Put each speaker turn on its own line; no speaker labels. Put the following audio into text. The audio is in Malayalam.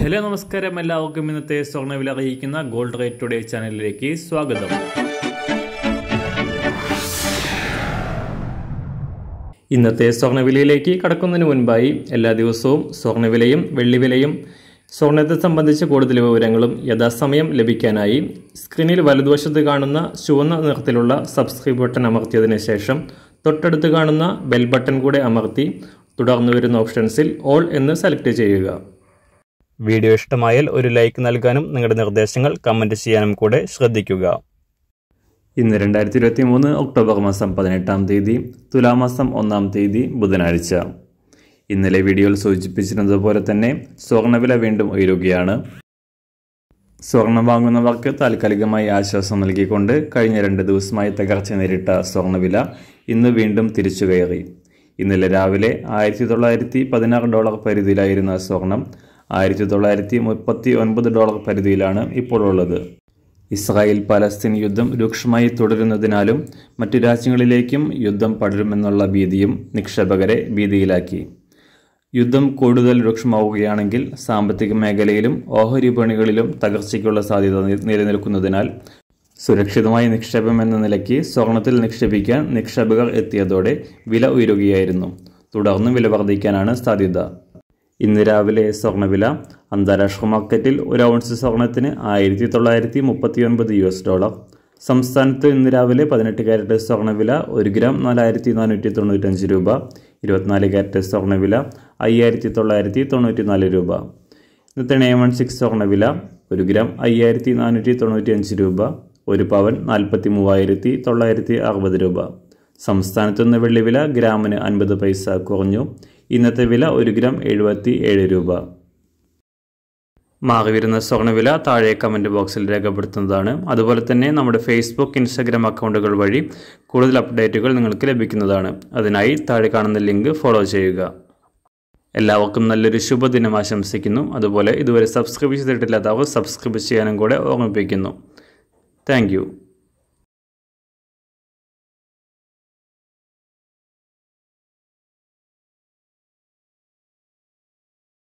ഹലോ നമസ്കാരം. എല്ലാവർക്കും ഇന്നത്തെ സ്വർണവില അറിയിക്കുന്ന ഗോൾഡ് റേറ്റ് ടുഡേ ചാനലിലേക്ക് സ്വാഗതം. ഇന്നത്തെ സ്വർണവിലയിലേക്ക് കടക്കുന്നതിന് മുൻപായി എല്ലാ ദിവസവും സ്വർണവിലയും വെള്ളിവിലയും സ്വർണത്തെ സംബന്ധിച്ച് കൂടുതൽ വിവരങ്ങളും യഥാസമയം ലഭിക്കാനായി സ്ക്രീനിൽ വലതുവശത്ത് കാണുന്ന ചുവന്ന നിറത്തിലുള്ള സബ്സ്ക്രൈബ് ബട്ടൺ അമർത്തിയതിനു ശേഷം തൊട്ടടുത്ത് കാണുന്ന ബെൽ ബട്ടൺ കൂടെ അമർത്തി തുടർന്ന് വരുന്ന ഓപ്ഷൻസിൽ ഓൾ എന്ന് സെലക്ട് ചെയ്യുക. വീഡിയോ ഇഷ്ടമായാൽ ഒരു ലൈക്ക് നൽകാനും നിങ്ങളുടെ നിർദ്ദേശങ്ങൾ കമന്റ് ചെയ്യാനും കൂടെ ശ്രദ്ധിക്കുക. ഇന്ന് രണ്ടായിരത്തി ഇരുപത്തി മൂന്ന് ഒക്ടോബർ മാസം പതിനെട്ടാം തീയതി തുലാമാസം ഒന്നാം തീയതി ബുധനാഴ്ച. ഇന്നലെ വീഡിയോയിൽ സൂചിപ്പിച്ചിരുന്നതുപോലെ തന്നെ സ്വർണവില വീണ്ടും ഉയരുകയാണ്. സ്വർണം വാങ്ങുന്നവർക്ക് താൽക്കാലികമായി ആശ്വാസം നൽകിക്കൊണ്ട് കഴിഞ്ഞ രണ്ട് ദിവസമായി തകർച്ച നേരിട്ട സ്വർണവില ഇന്ന് വീണ്ടും തിരിച്ചു കയറി ഇന്നലെ രാവിലെ ആയിരത്തി തൊള്ളായിരത്തി പതിനാറ് ഡോളർ പരിധിയിലായിരുന്ന സ്വർണം ആയിരത്തി തൊള്ളായിരത്തി മുപ്പത്തി ഒൻപത് ഡോളർ പരിധിയിലാണ് ഇപ്പോഴുള്ളത്. ഇസ്രായേൽ പലസ്തീൻ യുദ്ധം രൂക്ഷമായി തുടരുന്നതിനാലും മറ്റു രാജ്യങ്ങളിലേക്കും യുദ്ധം പടരുമെന്നുള്ള ഭീതിയും നിക്ഷേപകരെ ഭീതിയിലാക്കി. യുദ്ധം കൂടുതൽ രൂക്ഷമാവുകയാണെങ്കിൽ സാമ്പത്തിക മേഖലയിലും ഓഹരി വിപണികളിലും തകർച്ചയ്ക്കുള്ള സാധ്യത നിലനിൽക്കുന്നതിനാൽ സുരക്ഷിതമായ നിക്ഷേപം എന്ന നിലയ്ക്ക് സ്വർണത്തിൽ നിക്ഷേപിക്കാൻ നിക്ഷേപകർ എത്തിയതോടെ വില ഉയരുകയായിരുന്നു. തുടർന്നും വില വർദ്ധിക്കാനാണ് സാധ്യത. ഇന്ന് രാവിലെ സ്വർണവില അന്താരാഷ്ട്ര മാർക്കറ്റിൽ ഒരു ഔൺസ് സ്വർണത്തിന് ആയിരത്തി തൊള്ളായിരത്തി മുപ്പത്തി ഒൻപത് യു എസ് ഡോളർ. സംസ്ഥാനത്ത് ഇന്ന് രാവിലെ പതിനെട്ട് ക്യാരറ്റ് സ്വർണവില ഒരു ഗ്രാം നാലായിരത്തി നാനൂറ്റി തൊണ്ണൂറ്റഞ്ച് രൂപ ഇരുപത്തിനാല് ക്യാരറ്റ് സ്വർണവില അയ്യായിരത്തി തൊള്ളായിരത്തി തൊണ്ണൂറ്റി നാല് രൂപ. ഇന്നത്തെ നയൻ വൺ സിക്സ് സ്വർണവില ഒരു ഗ്രാം അയ്യായിരത്തി നാനൂറ്റി തൊണ്ണൂറ്റി അഞ്ച് രൂപ ഒരു പവൻ നാൽപ്പത്തി മൂവായിരത്തി തൊള്ളായിരത്തി അറുപത് രൂപ സംസ്ഥാനത്തുനിന്ന് വെള്ളിവില ഗ്രാമിന് അൻപത് പൈസ കുറഞ്ഞു. ഇന്നത്തെ വില ഒരു ഗ്രാം എഴുപത്തി ഏഴ് രൂപ. മാറി വരുന്ന സ്വർണവില താഴെ കമന്റ് ബോക്സിൽ രേഖപ്പെടുത്തുന്നതാണ്. അതുപോലെ തന്നെ നമ്മുടെ ഫേസ്ബുക്ക് ഇൻസ്റ്റാഗ്രാം അക്കൗണ്ടുകൾ വഴി കൂടുതൽ അപ്ഡേറ്റുകൾ നിങ്ങൾക്ക് ലഭിക്കുന്നതാണ്. അതിനായി താഴെ കാണുന്ന ലിങ്ക് ഫോളോ ചെയ്യുക. എല്ലാവർക്കും നല്ലൊരു ശുഭദിനം ആശംസിക്കുന്നു. അതുപോലെ ഇതുവരെ സബ്സ്ക്രൈബ് ചെയ്തിട്ടില്ലാത്തവർ സബ്സ്ക്രൈബ് ചെയ്യാനും കൂടെ ഓർമ്മിപ്പിക്കുന്നു. താങ്ക്